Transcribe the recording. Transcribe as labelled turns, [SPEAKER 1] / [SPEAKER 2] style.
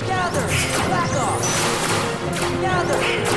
[SPEAKER 1] Gather! Back off! Gather!